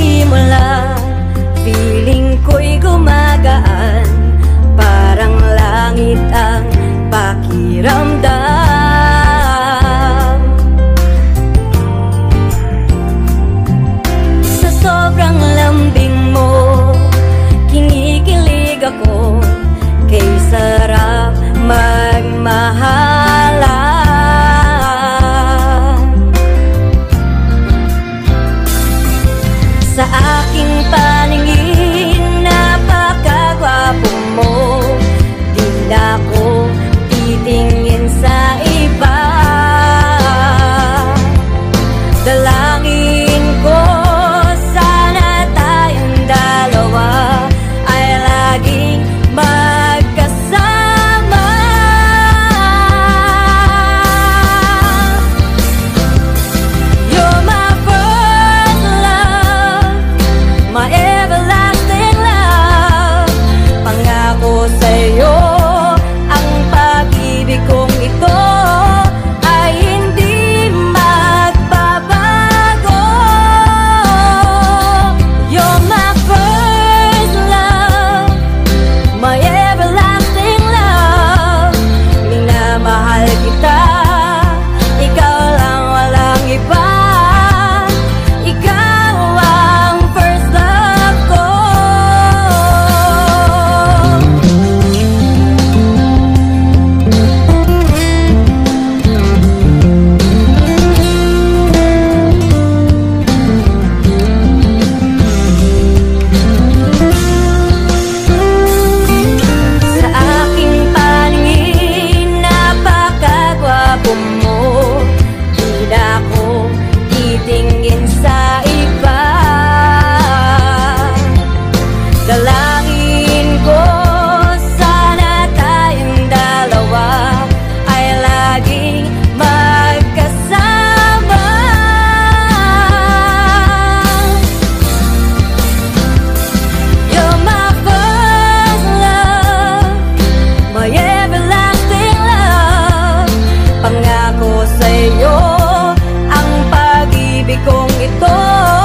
nagsimula sa'yo. Ang pag-ibig kong ito